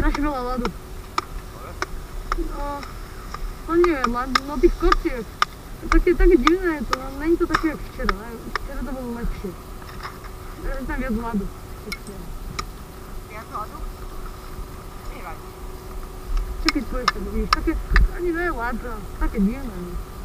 strašne veľa ľadu. No, no neviem, ľad, no tých kociek. To je Také, také divné je to, no není to také jak včera, ne? včera to bolo lepšie. Je tam viac ľadu. Viac ľadu? Nevadí. Čakaj, čo ešte vidíš, také, ani ne ľad, také divné. No.